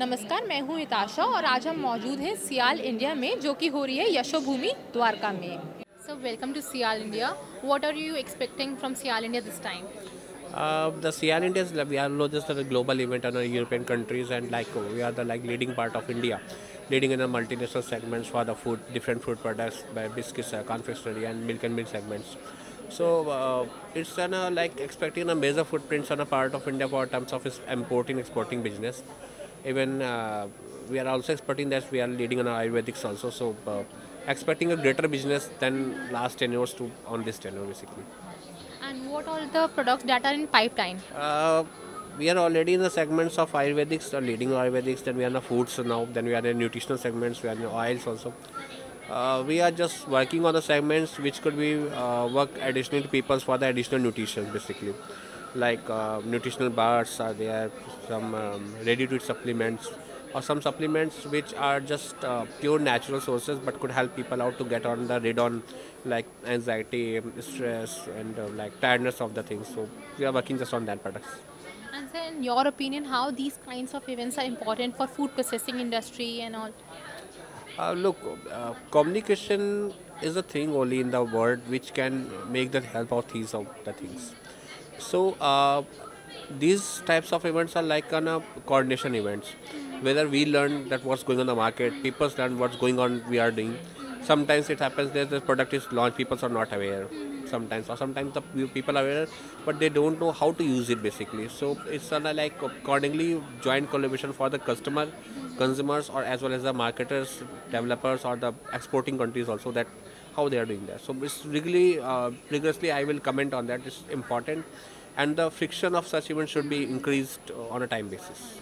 नमस्कार मैं हूँ हिताशा और आज हम मौजूद हैं सियाल इंडिया में जो कि हो रही है यशोभूमि द्वारका में so welcome to SIAL India what are you expecting from SIAL India this time Uh, the CR India is we are a global event in European countries and like we are the like leading part of India, leading in the multinational segments for the food, different food products, by biscuits, uh, confectionery, and milk and milk segments. So uh, it's an, uh, like expecting a major footprints on a part of India for terms of its importing exporting business. Even uh, we are also expecting that we are leading on Ayurvedics also. So uh, expecting a greater business than last 10 years to on this tenure basically. And what all the products that are in pipeline? Uh, we are already in the segments of Ayurvedics, or leading Ayurvedics, then we are in the foods now, then we are in nutritional segments, we are in oils also. Uh, we are just working on the segments which could be uh, work additional to people for the additional nutrition basically like uh, nutritional bars are there, some um, ready-to-eat supplements, or some supplements which are just uh, pure natural sources but could help people out to get on the rid on like anxiety, stress, and uh, like tiredness of the things. So we are working just on that products. And so in your opinion, how these kinds of events are important for food processing industry and all? Uh, look, uh, communication is a thing only in the world which can make the help of these of the things. So uh, these types of events are like kind of coordination events, whether we learn that what's going on the market, people learn what's going on we are doing. Sometimes it happens that the product is launched, people are not aware. Sometimes, or sometimes the people are aware, but they don't know how to use it basically. So it's kind of like accordingly joint collaboration for the customer, consumers, or as well as the marketers, developers, or the exporting countries also that how they are doing that. So it's really uh, rigorously I will comment on that. It's important, and the friction of such events should be increased uh, on a time basis.